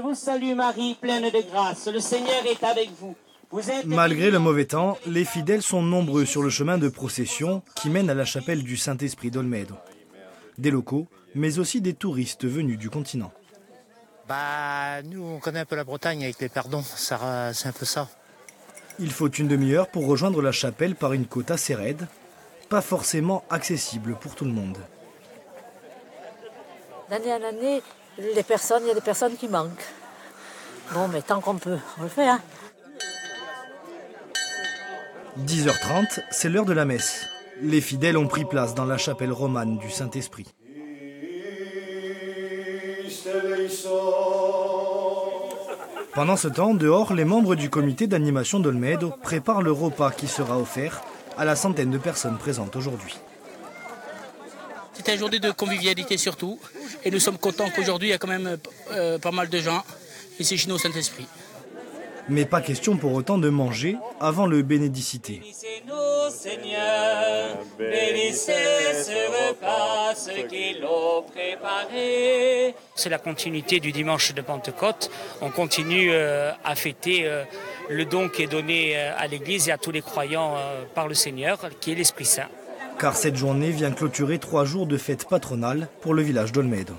Je vous salue Marie, pleine de grâce. Le Seigneur est avec vous. Vous êtes Malgré le mauvais temps, les fidèles sont nombreux sur le chemin de procession qui mène à la chapelle du Saint-Esprit d'Olmedo. Des locaux, mais aussi des touristes venus du continent. Bah, nous, on connaît un peu la Bretagne avec les perdons, c'est un peu ça. Il faut une demi-heure pour rejoindre la chapelle par une côte assez raide, pas forcément accessible pour tout le monde. D'année en année, les personnes, il y a des personnes qui manquent. Bon, mais tant qu'on peut, on le fait. Hein. 10h30, c'est l'heure de la messe. Les fidèles ont pris place dans la chapelle romane du Saint-Esprit. Pendant ce temps, dehors, les membres du comité d'animation d'Olmedo préparent le repas qui sera offert à la centaine de personnes présentes aujourd'hui. C'est une journée de convivialité surtout. Et nous sommes contents qu'aujourd'hui, il y a quand même euh, pas mal de gens ici chez nous au Saint-Esprit. Mais pas question pour autant de manger avant le bénédicité. Bénissez-nous, Seigneur. Bénissez ce repas, ceux qui l'ont préparé. C'est la continuité du dimanche de Pentecôte. On continue euh, à fêter euh, le don qui est donné euh, à l'Église et à tous les croyants euh, par le Seigneur, qui est l'Esprit Saint. Car cette journée vient clôturer trois jours de fête patronale pour le village d'Olmedo.